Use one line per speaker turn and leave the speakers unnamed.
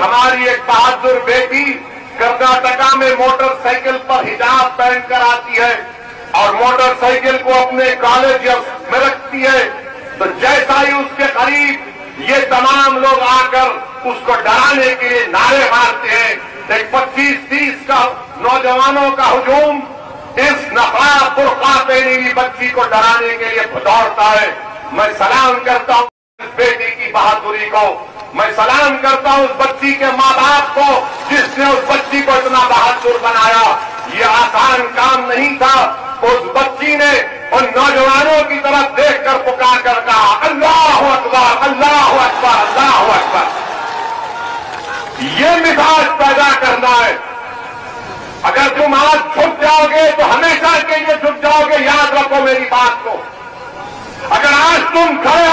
हमारी एक बहादुर बेटी कर्नाटका में मोटरसाइकिल पर हिजाब पहनकर आती है और मोटरसाइकिल को अपने कॉलेज में रखती है। तो जैसा ही उसके करीब ये तमाम लोग आकर उसको डराने के लिए नारे मारते हैं एक पच्चीस तीस का नौजवानों का हुजूम इस नफाब बुरखा पहनी हुई बच्ची को डराने के लिए दौड़ता है। मैं सलाम करता हूँ इस बेटी की बहादुरी को मैं सलाम करता हूँ उस बच्ची के माँ बाप को जिसने उस बच्ची को इतना बहादुर बनाया। ये आसान काम नहीं था। उस बच्ची ने उन नौजवानों की तरफ़ देखकर पुकार कर कहा, अल्लाह अकबर अल्लाह अकबर अल्लाह अकबर। ये मिजाज पैदा करना है। अगर तुम आज झुक जाओगे तो हमेशा के लिए झुक जाओगे। याद रखो मेरी बात को। अगर आज तुम खड़े